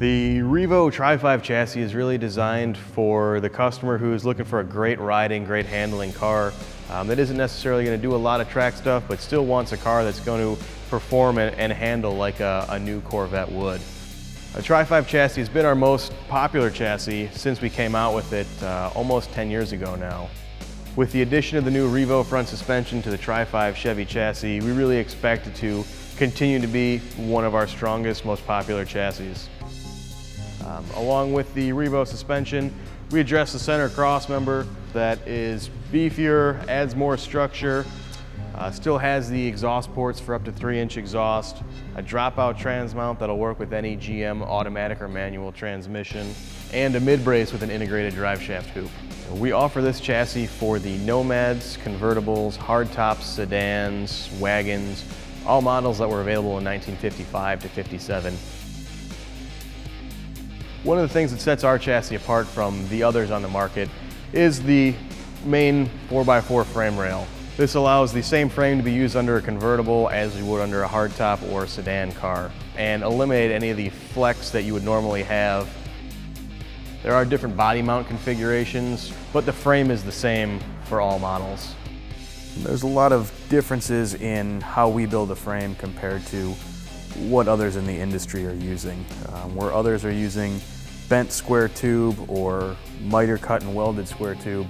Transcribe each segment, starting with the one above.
The Revo Tri-5 chassis is really designed for the customer who's looking for a great riding, great handling car um, that isn't necessarily going to do a lot of track stuff, but still wants a car that's going to perform and, and handle like a, a, new Corvette would. A Tri-5 chassis has been our most popular chassis since we came out with it uh, almost 10 years ago now. With the addition of the new Revo front suspension to the Tri-5 Chevy chassis, we really expect it to continue to be one of our strongest, most popular chassis. Um, along with the Revo suspension, we address the center cross member that is beefier, adds more structure, uh, still has the exhaust ports for up to three inch exhaust, a dropout transmount that'll work with any GM automatic or manual transmission, and a mid brace with an integrated drive shaft hoop. We offer this chassis for the Nomads, convertibles, hardtops, sedans, wagons, all models that were available in 1955 to 57. One of the things that sets our chassis apart from the others on the market is the main 4x4 frame rail. This allows the same frame to be used under a convertible as you would under a hardtop or a sedan car and eliminate any of the flex that you would normally have there are different body mount configurations, but the frame is the same for all models. There's a lot of differences in how we build a frame compared to what others in the industry are using. Um, where others are using bent square tube or miter cut and welded square tube.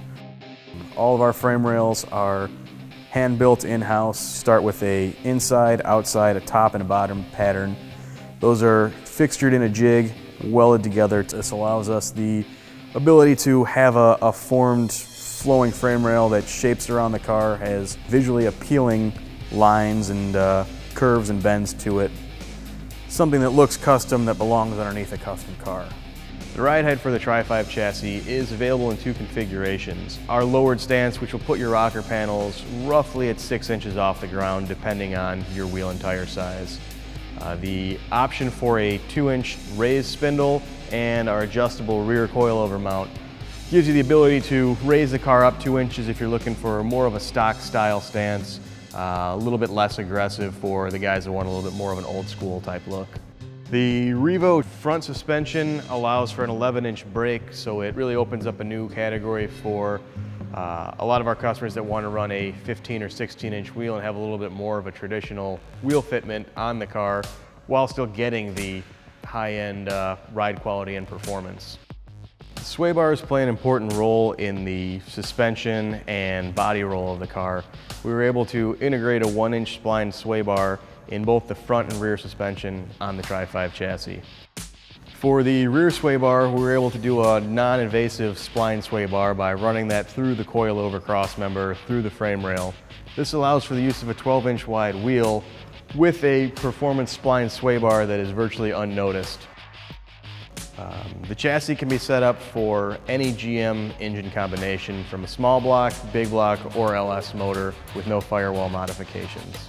All of our frame rails are hand built in-house, start with a inside, outside, a top and a bottom pattern. Those are fixtured in a jig welded together. This allows us the ability to have a, a formed flowing frame rail that shapes around the car, has visually appealing lines and uh, curves and bends to it. Something that looks custom that belongs underneath a custom car. The ride height for the Tri-5 chassis is available in two configurations. Our lowered stance, which will put your rocker panels roughly at six inches off the ground depending on your wheel and tire size. Uh, the option for a two inch raised spindle and our adjustable rear coilover mount gives you the ability to raise the car up two inches if you're looking for more of a stock style stance, uh, a little bit less aggressive for the guys that want a little bit more of an old school type look. The Revo front suspension allows for an 11 inch brake, so it really opens up a new category for uh, a lot of our customers that want to run a 15 or 16 inch wheel and have a little bit more of a traditional wheel fitment on the car while still getting the high-end uh, ride quality and performance. Sway bars play an important role in the suspension and body roll of the car. We were able to integrate a one inch spline sway bar in both the front and rear suspension on the Tri-5 chassis. For the rear sway bar, we were able to do a non-invasive spline sway bar by running that through the coilover cross member, through the frame rail. This allows for the use of a 12-inch wide wheel with a performance spline sway bar that is virtually unnoticed. Um, the chassis can be set up for any GM engine combination from a small block, big block, or LS motor with no firewall modifications.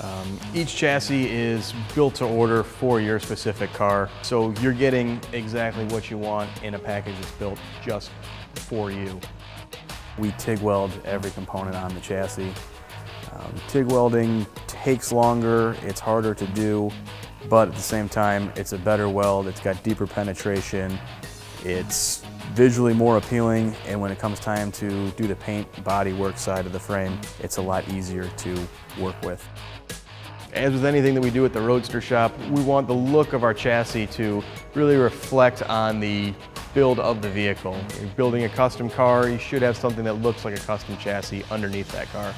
Um, each chassis is built to order for your specific car, so you're getting exactly what you want in a package that's built just for you. We TIG weld every component on the chassis. Um, TIG welding takes longer, it's harder to do, but at the same time, it's a better weld, it's got deeper penetration, it's visually more appealing, and when it comes time to do the paint body work side of the frame, it's a lot easier to work with. As with anything that we do at the Roadster shop, we want the look of our chassis to really reflect on the build of the vehicle. You're building a custom car, you should have something that looks like a custom chassis underneath that car.